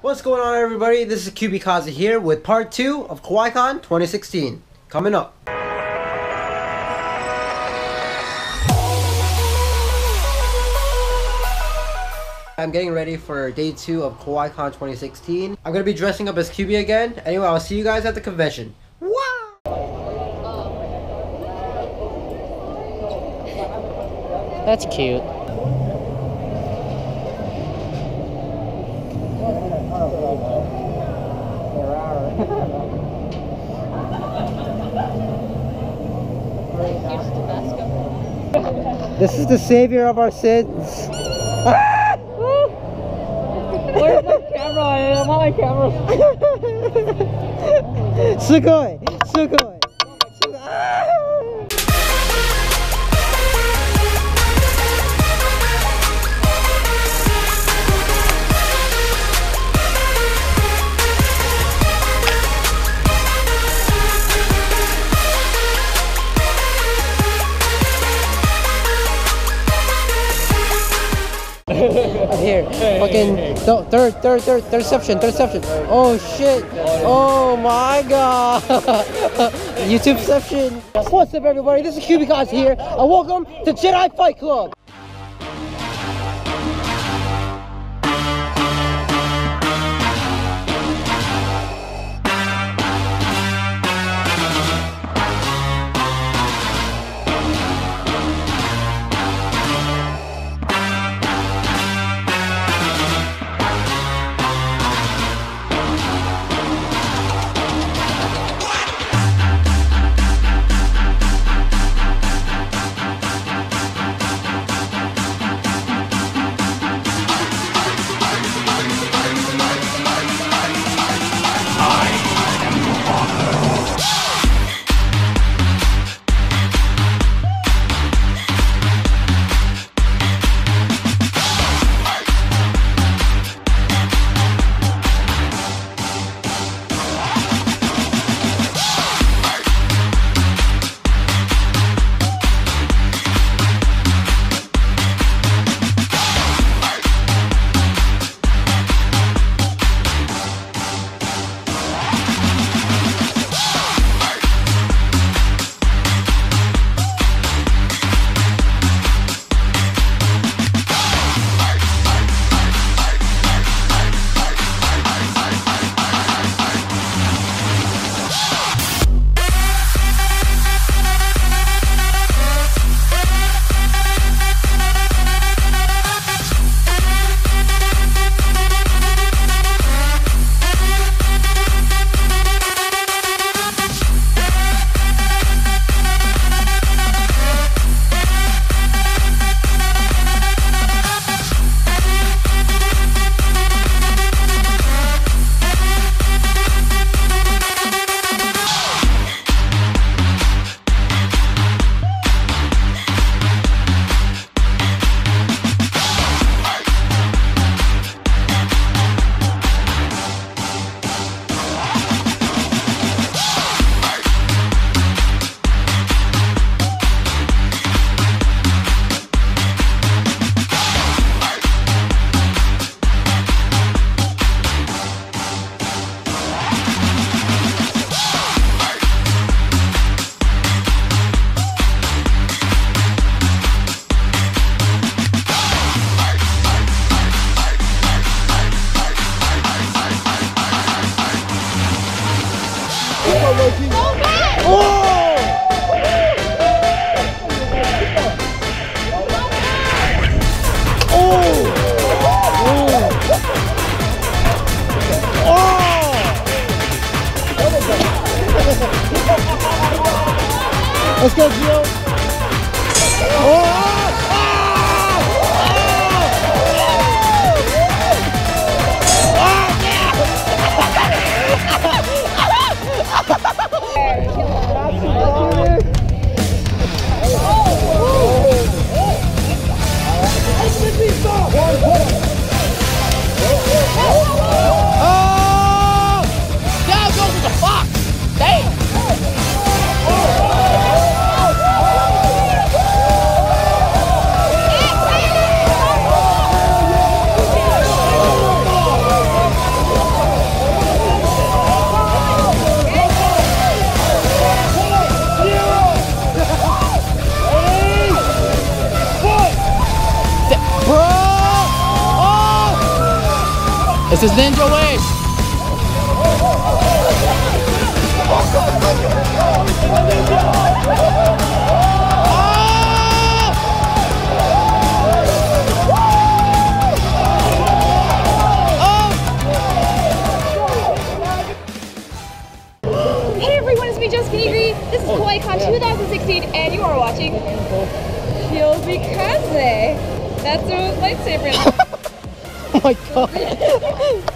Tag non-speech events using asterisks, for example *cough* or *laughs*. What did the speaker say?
What's going on, everybody? This is Kyuubi Kaze here with part two of Kawaii Kon 2016. Coming up. I'm getting ready for day two of Kawaii Kon 2016. I'm gonna be dressing up as Kyuubi again. Anyway, I'll see you guys at the convention. Wow! That's cute. This is the savior of our sins. Where's my camera? I'm on my camera. Sugoi! Sugoi! Here, fucking th- third, third, third, third reception, third reception. Oh shit! Oh my god! *laughs* YouTube reception. What's up, everybody? This is Guys here, and welcome to Jedi Fight Club. Esse é o. This is Ninja Wish. Hey everyone, it's me, Jessica Negri. This is Kawaii Kon 2016, and you are watching KyuubiKaze. That's a lightsaber. *laughs* *laughs* Oh my god.